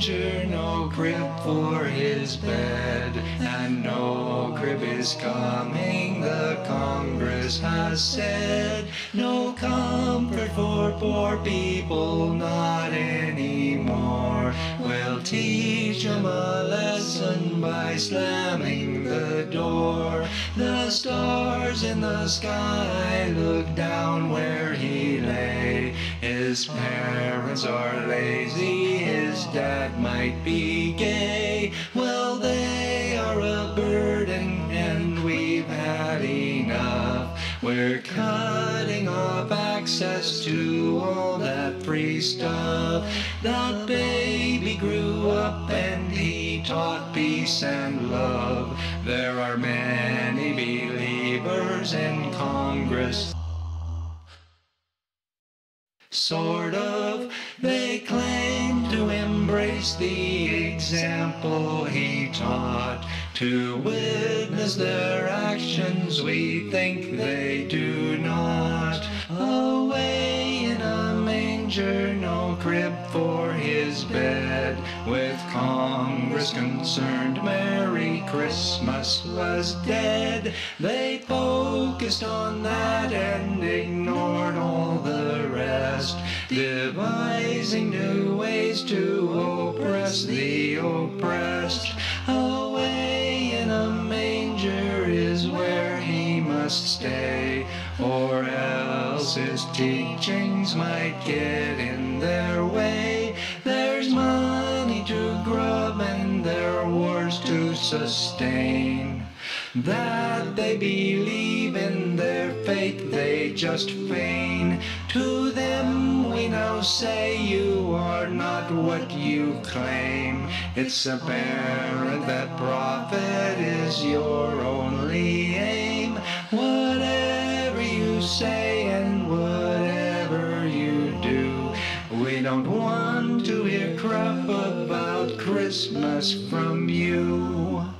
manger, no crib for his bed, and no crib is coming, the Congress has said. No comfort for poor people, not anymore. We'll teach 'em a lesson by slamming the door. The stars in the sky look down where he lay. His parents are lazy, dad might be gay. Well, they are a burden, and we've had enough. We're cutting off access to all that free stuff. That baby grew up and he taught peace and love. There are many believers in Congress. Sort of, they the example he taught. To witness their actions, we think they do not. Away in a manger, no crib for his bed. With Congress concerned, Merry Christmas was dead. They focused on that and ignored all the. Devising new ways to oppress the oppressed. Away in a manger is where he must stay, or else his teachings might get in their way. There's money to grub and there are wars to sustain. That they believe in their faith, just feign. To them we now say you are not what you claim. It's apparent that profit is your only aim. Whatever you say and whatever you do, we don't want to hear crap about Christmas from you.